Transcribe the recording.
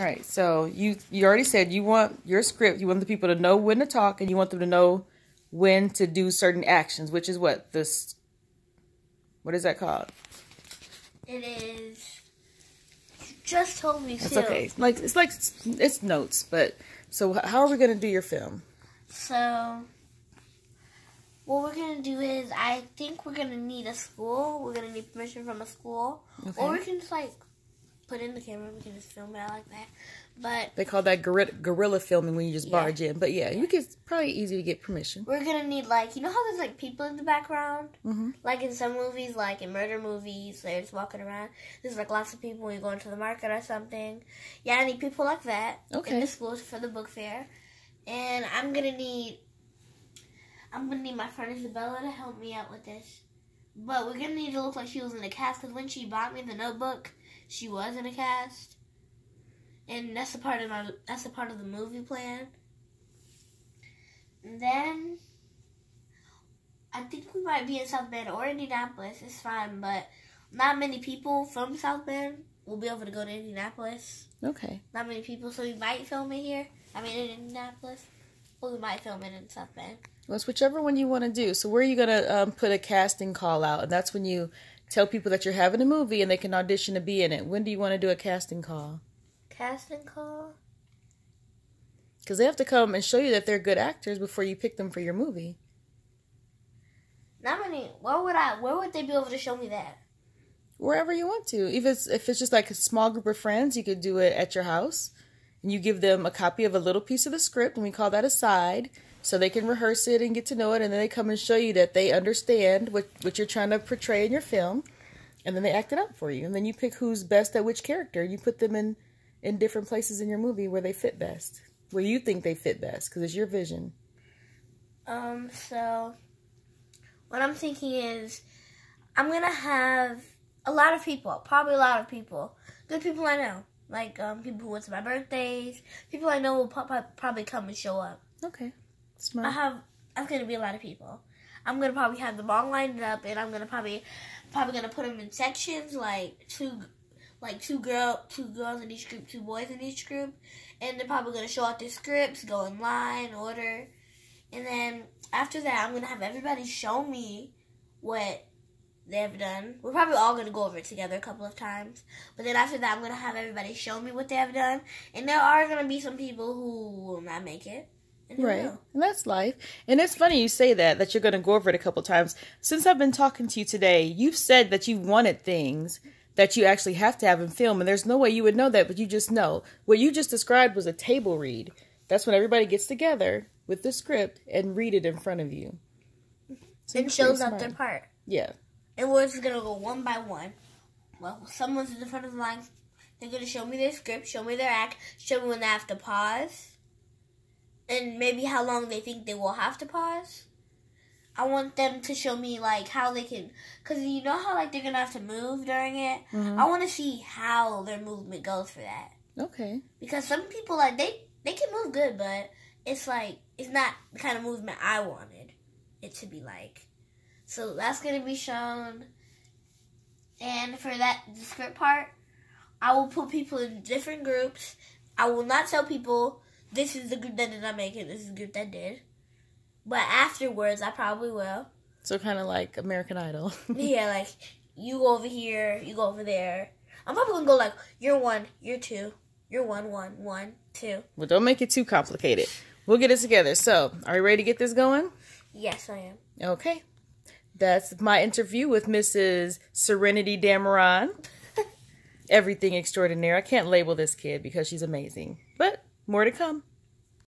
All right. So you you already said you want your script. You want the people to know when to talk, and you want them to know when to do certain actions, which is what this. What is that called? It is. You just told me. It's okay. Like it's like it's notes, but so how are we gonna do your film? So, what we're gonna do is, I think we're gonna need a school. We're gonna need permission from a school, Okay. or we can just like put in the camera. We can just film it out like that. But They call that guerrilla, guerrilla filming when you just Yeah. barge in. But yeah, you can probably easy to get permission. we're gonna need like you know how there's like people in the background, Mhm. like in some movies, like in murder movies, they're just walking around. There's like lots of people when you go into the market or something. Yeah, I need people like that Okay. in the schools for the book fair, and I'm gonna need. I'm gonna need my friend Isabella to help me out with this. But we're gonna need to look like she was in the cast because when she bought me the notebook, she was in a cast, and that's a part of my that's a part of the movie plan. And then I think we might be in South Bend or Indianapolis. It's fine, but not many people from South Bend will be able to go to Indianapolis. Okay. Not many people, so we might film it here. I mean, in Indianapolis, or we might film it in South Bend. Well, it's whichever one you want to do. So where are you gonna um, put a casting call out? And that's when you tell people that you're having a movie and they can audition to be in it. When do you want to do a casting call? Casting call. Because they have to come and show you that they're good actors before you pick them for your movie. Not many. Where would I? Where would they be able to show me that? Wherever you want to. If it's if it's just like a small group of friends, you could do it at your house. And you give them a copy of a little piece of the script, and we call that a side, so they can rehearse it and get to know it, and then they come and show you that they understand what what you're trying to portray in your film, and then they act it out for you, and then you pick who's best at which character. You put them in in different places in your movie where they fit best, where you think they fit best, because it's your vision. Um. So, what I'm thinking is, I'm gonna have a lot of people. Probably a lot of people. Good people I know. Like um, people who went to my birthdays. People I know will probably come and show up. Okay, I smart. have. I'm gonna be a lot of people. I'm gonna probably have them all lined up, and I'm gonna probably probably gonna put them in sections, like two, like two girl, two girls in each group, two boys in each group, and they're probably gonna show out their scripts, go in line, order, and then after that, I'm gonna have everybody show me what they've done. We're probably all gonna go over it together a couple of times, but then after that, I'm gonna have everybody show me what they have done, and there are gonna be some people who will not make it. Right. will. And that's life. And it's funny you say that, that you're going to go over it a couple times. Since I've been talking to you today, you've said that you wanted things that you actually have to have in film. And there's no way you would know that, but you just know. What you just described was a table read. That's when everybody gets together with the script and read it in front of you. So and you're shows up their part. Yeah. And we're just gonna go one by one. Well, someone's in the front of the line. They're gonna show me their script, show me their act, show me when they have to pause, and maybe how long they think they will have to pause. I want them to show me like how they can, cause you know how like they're gonna have to move during it. Mhm. I want to see how their movement goes for that. Okay. Because some people like they they can move good, but it's like it's not the kind of movement I wanted it to be like. So that's gonna be shown. And for that the script part, I will put people in different groups. I will not tell people this is the group that did not make it, this is the group that did. But afterwards I probably will. So kind of like American Idol. yeah, like you go over here, you go over there. I'm probably gonna go like you're one, you're two, you're one, one, one, two. well, don't make it too complicated. We'll get it together. So, are you ready to get this going? Yes, I am. Okay. That's my interview with Mrs. Serenity Dameron. Everything extraordinaire. I can't label this kid because she's amazing. But more to come.